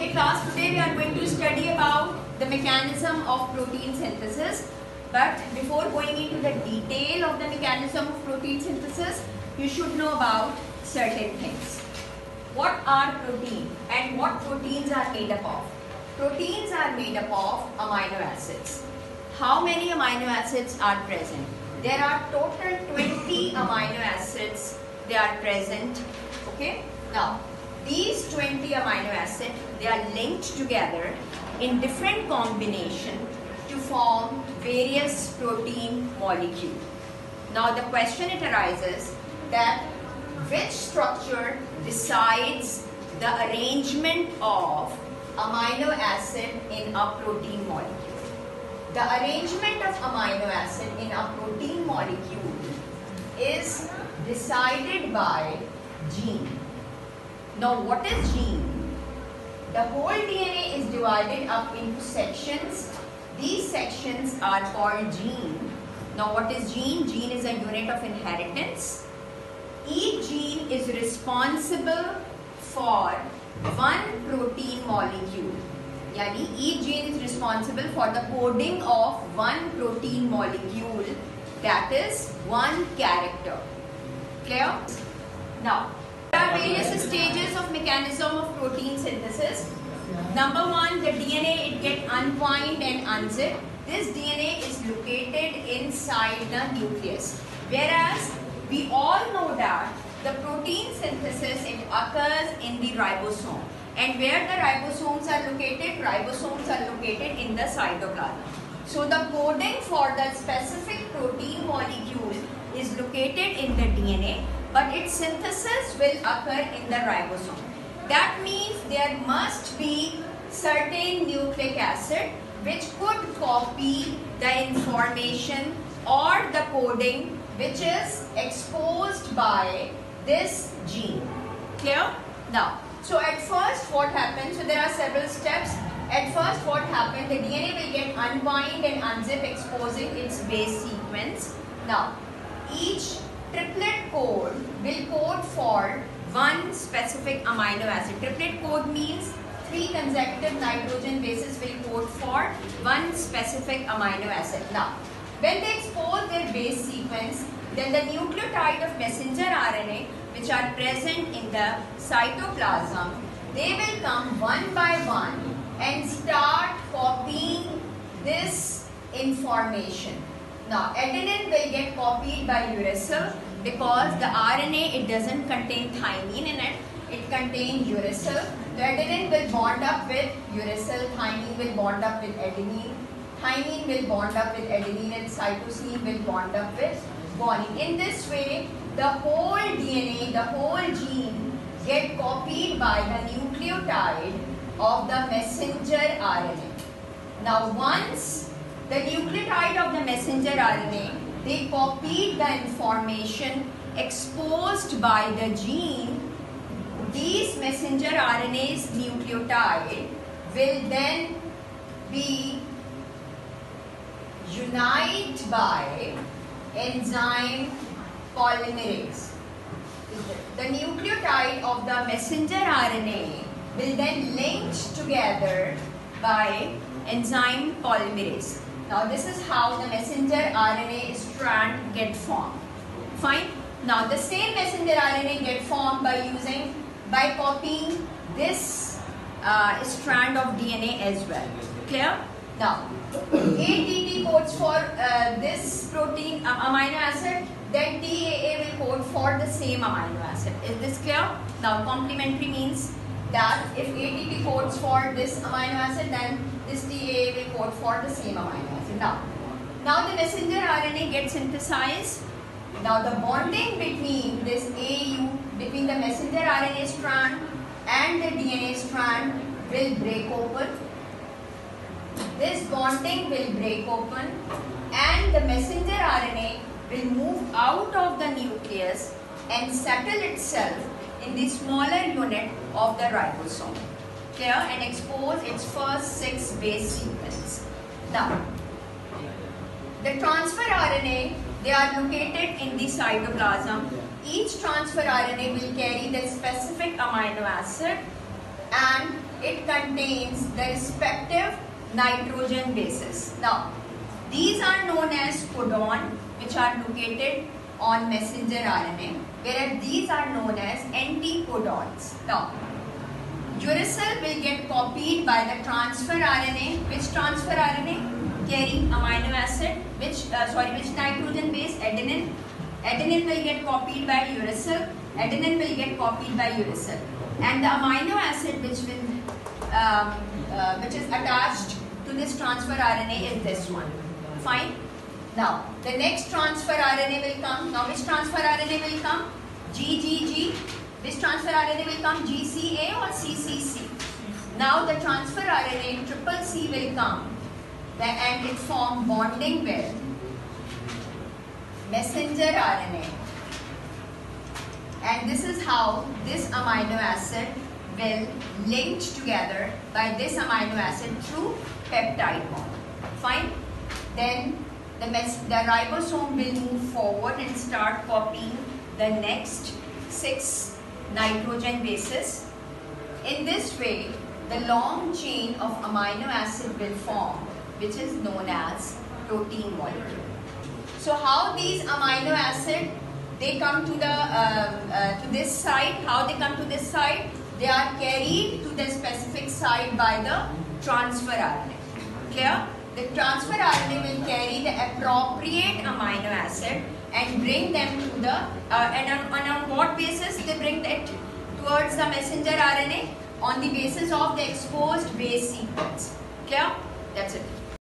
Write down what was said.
Okay class, today we are going to study about the mechanism of protein synthesis. But before going into the detail of the mechanism of protein synthesis, you should know about certain things. What are protein and what proteins are made up of? Proteins are made up of amino acids. How many amino acids are present? There are total 20 amino acids they are present. Okay. Now, these 20 amino acids, they are linked together in different combination to form various protein molecule. Now, the question it arises that which structure decides the arrangement of amino acid in a protein molecule. The arrangement of amino acid in a protein molecule is decided by gene. Now what is gene? The whole DNA is divided up into sections. These sections are called gene. Now what is gene? Gene is a unit of inheritance. Each gene is responsible for one protein molecule. Yani each gene is responsible for the coding of one protein molecule that is one character. Clear? Now, are various stages of mechanism of protein synthesis. Number one, the DNA it get unwind and unzipped. This DNA is located inside the nucleus. Whereas we all know that the protein synthesis it occurs in the ribosome. And where the ribosomes are located? Ribosomes are located in the cytoplasm. So the coding for the specific protein molecule is located in the DNA but its synthesis will occur in the ribosome. That means there must be certain nucleic acid which could copy the information or the coding which is exposed by this gene. Clear? Now, so at first what happens, so there are several steps. At first what happens, the DNA will get unwind and unzip exposing its base sequence. Now, each triplet code will code for one specific amino acid. Triplet code means three consecutive nitrogen bases will code for one specific amino acid. Now, when they expose their base sequence, then the nucleotide of messenger RNA which are present in the cytoplasm, they will come one by one and start copying this information. Now, adenine will get copied by uracil because the RNA, it doesn't contain thymine in it. It contains uracil. The adenine will bond up with uracil. Thymine will bond up with adenine. Thymine will bond up with adenine and cytosine will bond up with guanine. In this way, the whole DNA, the whole gene get copied by the nucleotide of the messenger RNA. Now once the nucleotide of the messenger RNA, they copied the information exposed by the gene, these messenger RNA's nucleotide will then be unite by enzyme polymerase. The nucleotide of the messenger RNA will then linked together by enzyme polymerase. Now this is how the messenger RNA strand get formed. Fine. Now the same messenger RNA get formed by using, by copying this uh, strand of DNA as well. Clear? Now ATT codes for uh, this protein uh, amino acid then TAA will code for the same amino acid. Is this clear? Now complementary means that if ATT codes for this amino acid then this TAA will code for the same amino acid. Now, now the messenger RNA gets synthesized. Now the bonding between this AU, between the messenger RNA strand and the DNA strand will break open. This bonding will break open and the messenger RNA will move out of the nucleus and settle itself in the smaller unit of the ribosome. Clear? And expose its first six base sequence. Now, the transfer RNA, they are located in the cytoplasm. Each transfer RNA will carry the specific amino acid and it contains the respective nitrogen bases. Now, these are known as codon which are located on messenger RNA whereas these are known as anticodons. Now, uracil will get copied by the transfer RNA. Which transfer RNA? Carrying amino acid, which uh, sorry, which nitrogen base? Adenine. Adenine will get copied by uracil. Adenine will get copied by uracil, and the amino acid which will um, uh, which is attached to this transfer RNA is this one. Fine. Now, the next transfer RNA will come. Now, which transfer RNA will come? GGG. Which transfer RNA will come? GCA or CCC? Now, the transfer RNA triple C will come and it form bonding with messenger RNA. And this is how this amino acid will linked together by this amino acid through peptide bond. Fine? Then the, the ribosome will move forward and start copying the next six nitrogen bases. In this way, the long chain of amino acid will form, which is known as protein molecule. So how these amino acid, they come to the uh, uh, to this side, how they come to this side? They are carried to the specific side by the transfer RNA. Clear? The transfer RNA will carry the appropriate amino acid and bring them to the, uh, and on, on, on what basis they bring it towards the messenger RNA? On the basis of the exposed base sequence. Clear? That's it.